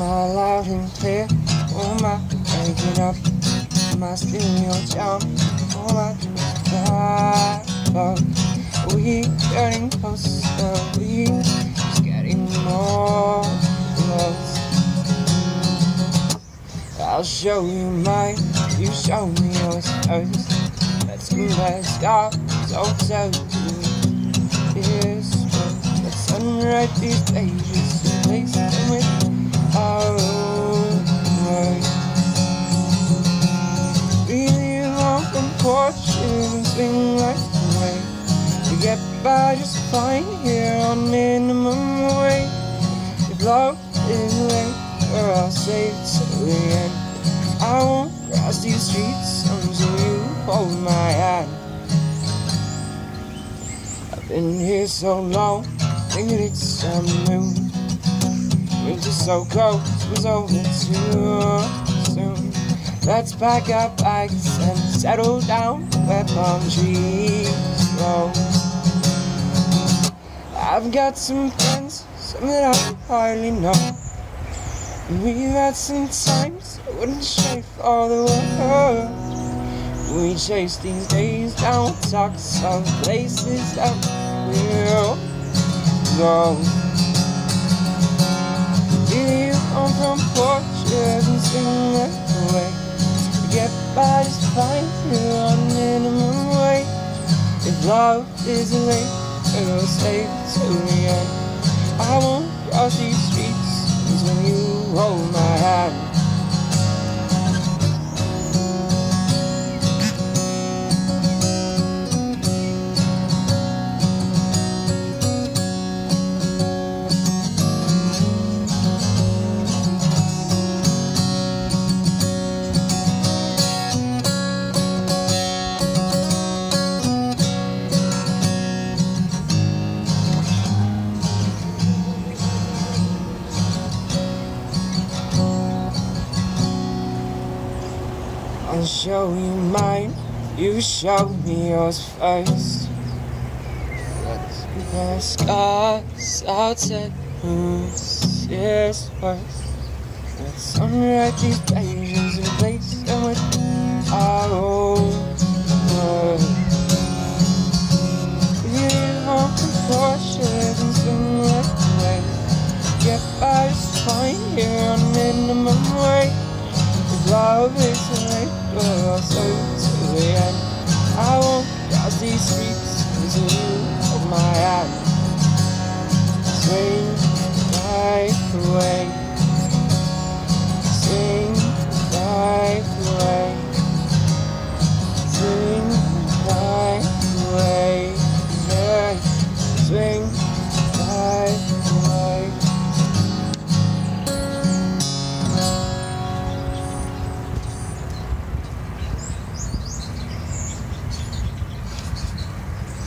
My loud and clear, oh my, waking up, my stereo jump, oh my, love, we getting closer, we just getting more close. I'll show you mine, you show me yours first. Let's let's go, so tell you this. Let's unwrite these pages and and swing life away. We get by just fine here on minimum wage. If love is late, or I'll it to the end. I won't cross these streets until you hold my hand. I've been here so long, thinking it's a moon. Winter so cold, was over too. Let's pack our bags and settle down where palm trees grow. I've got some friends, some that I hardly know. We've had some times I wouldn't trade for the world. We chase these days down, talk some places that we'll go. You home from porches and sing away. Love is late, it'll stay till the end. I won't cross these streets until you hold my hand. I'll show you mine, you show me yours first. Let's the scars outside who's yes first. Let's unwrite these pages and place them with our own love is I'll say to the end. I won't cross these streets